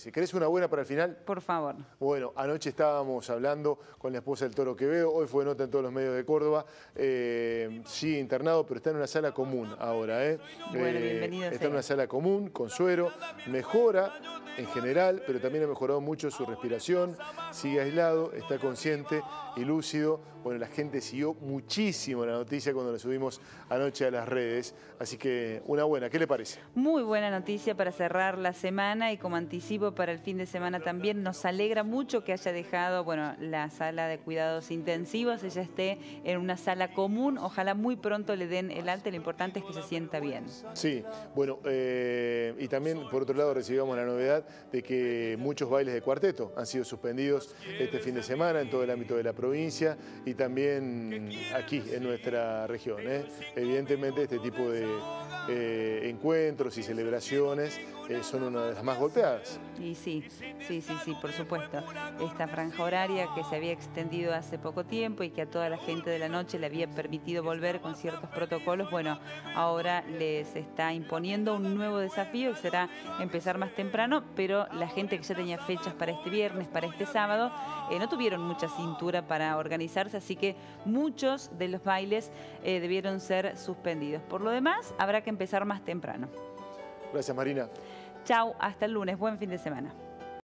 dice. ¿Querés una buena para el final? Por favor. Bueno, anoche estábamos hablando con la esposa del Toro Quevedo, hoy fue nota en todos los medios de Córdoba, eh, sigue internado, pero está en una sala común ahora. ¿eh? Bueno, bienvenido Está en una sala común, con suero, mejora en general, pero también ha mejorado mucho su respiración, sigue aislado, está consciente y lúcido. Bueno, la gente siguió muchísimo la noticia cuando la subimos anoche a las redes, así que una buena, ¿qué le parece? Muy buena noticia para cerrar la semana y como anticipo para el fin de semana también, nos alegra mucho que haya dejado, bueno, la sala de cuidados intensivos, ella esté en una sala común, ojalá muy pronto le den el alta, lo importante es que se sienta bien. Sí, bueno, eh, y también por otro lado recibimos la novedad de que muchos bailes de cuarteto han sido suspendidos este fin de semana en todo el ámbito de la provincia y también aquí en nuestra región. ¿eh? Evidentemente este tipo de eh, encuentros y celebraciones eh, son una de las más golpeadas. Y sí, sí, sí, sí, por supuesto. Esta franja horaria que se había extendido hace poco tiempo y que a toda la gente de la noche le había permitido volver con ciertos protocolos, bueno, ahora les está imponiendo un nuevo desafío que será empezar más temprano, pero la gente que ya tenía fechas para este viernes, para este sábado, eh, no tuvieron mucha cintura para organizarse, así que muchos de los bailes eh, debieron ser suspendidos. Por lo demás, habrá que empezar más temprano. Gracias, Marina. Chau, hasta el lunes. Buen fin de semana.